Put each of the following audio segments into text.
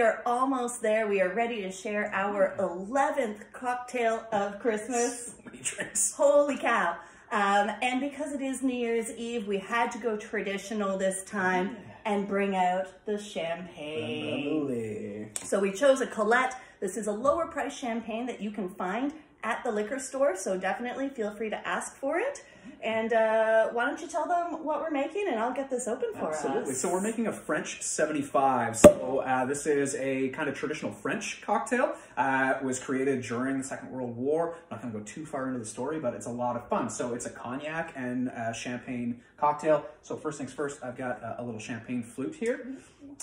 are almost there. We are ready to share our 11th cocktail of Christmas. So many drinks. Holy cow. Um, and because it is New Year's Eve, we had to go traditional this time and bring out the champagne. Lovely. So we chose a Colette. This is a lower price champagne that you can find at the liquor store. So definitely feel free to ask for it. And uh, why don't you tell them what we're making and I'll get this open for Absolutely. us. So we're making a French 75. So uh, this is a kind of traditional French cocktail. Uh, it was created during the Second World War. I'm not going to go too far into the story, but it's a lot of fun. So it's a cognac and uh, champagne cocktail. So first things first, I've got a, a little champagne flute here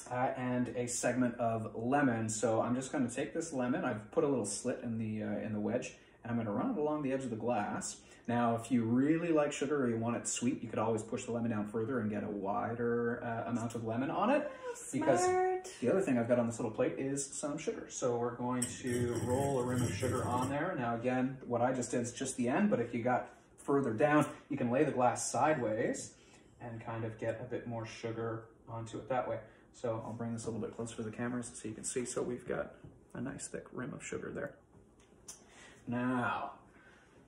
uh, and a segment of lemon. So I'm just going to take this lemon. I've put a little slit in the uh, in the wedge, and I'm going to run it along the edge of the glass. Now, if you really like sugar or you want it sweet, you could always push the lemon down further and get a wider uh, amount of lemon on it. Because the other thing I've got on this little plate is some sugar. So we're going to roll a rim of sugar on there. Now again, what I just did is just the end, but if you got further down, you can lay the glass sideways and kind of get a bit more sugar onto it that way. So I'll bring this a little bit closer to the cameras so you can see. So we've got a nice thick rim of sugar there. Now,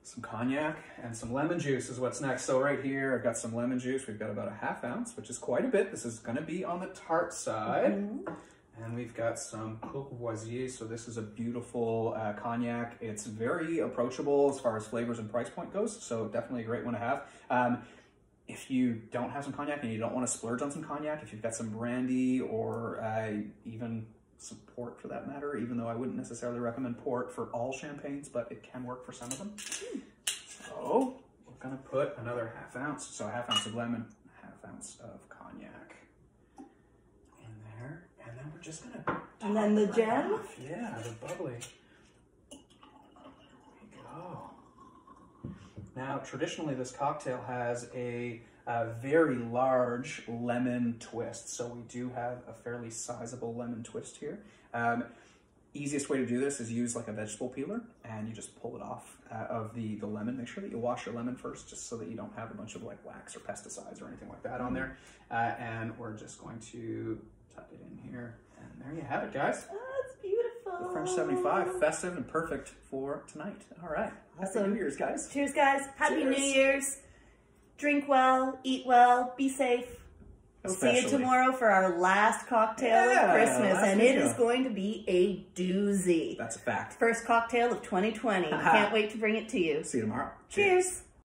some cognac and some lemon juice is what's next. So right here, I've got some lemon juice. We've got about a half ounce, which is quite a bit. This is gonna be on the tart side. And we've got some Courvoisier. So this is a beautiful uh, cognac. It's very approachable as far as flavors and price point goes. So definitely a great one to have. Um, if you don't have some cognac and you don't want to splurge on some cognac, if you've got some brandy or uh, even some port for that matter, even though I wouldn't necessarily recommend port for all champagnes, but it can work for some of them. So we're gonna put another half ounce, so a half ounce of lemon, half ounce of cognac in there, and then we're just gonna And then the right gem? off. Yeah, the bubbly. There we go. Now, traditionally, this cocktail has a, uh very large lemon twist. So we do have a fairly sizable lemon twist here. Um, easiest way to do this is use like a vegetable peeler and you just pull it off uh, of the, the lemon. Make sure that you wash your lemon first just so that you don't have a bunch of like wax or pesticides or anything like that on there. Uh, and we're just going to tuck it in here. And there you have it, guys. Oh, that's beautiful. The French 75, festive and perfect for tonight. All right. Happy Awesome. New Year's, guys. Cheers, guys. Happy Cheers. New Year's. Drink well, eat well, be safe. We'll see you tomorrow for our last cocktail Yeah, of Christmas, and it is going to be a doozy. That's a fact. First cocktail of 2020. Can't wait to bring it to you. See you tomorrow. Cheers.